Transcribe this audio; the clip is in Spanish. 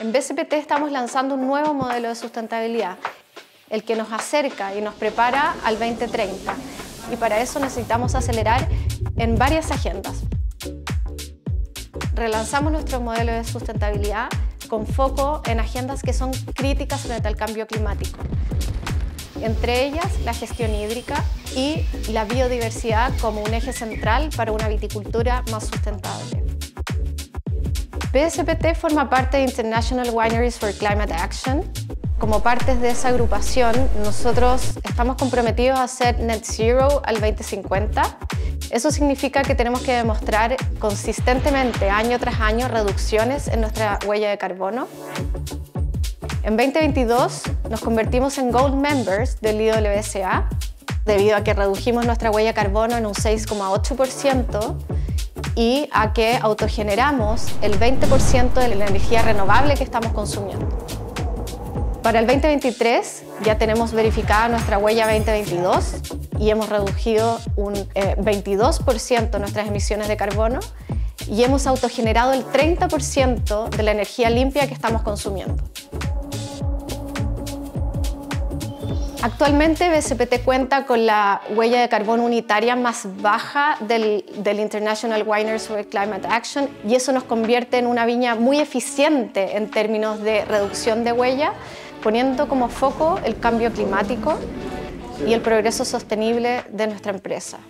En BCPT estamos lanzando un nuevo modelo de sustentabilidad, el que nos acerca y nos prepara al 2030. Y para eso necesitamos acelerar en varias agendas. Relanzamos nuestro modelo de sustentabilidad con foco en agendas que son críticas frente al cambio climático. Entre ellas, la gestión hídrica y la biodiversidad como un eje central para una viticultura más sustentable. BSPT forma parte de International Wineries for Climate Action. Como parte de esa agrupación, nosotros estamos comprometidos a ser net zero al 2050. Eso significa que tenemos que demostrar consistentemente, año tras año, reducciones en nuestra huella de carbono. En 2022 nos convertimos en Gold Members del IWSA debido a que redujimos nuestra huella de carbono en un 6,8% y a que autogeneramos el 20% de la energía renovable que estamos consumiendo. Para el 2023 ya tenemos verificada nuestra huella 2022 y hemos reducido un 22% eh, nuestras emisiones de carbono y hemos autogenerado el 30% de la energía limpia que estamos consumiendo. Actualmente BCPT cuenta con la huella de carbono unitaria más baja del, International Wineries for Climate Action y eso nos convierte en una viña muy eficiente en términos de reducción de huella, poniendo como foco el cambio climático y el progreso sostenible de nuestra empresa.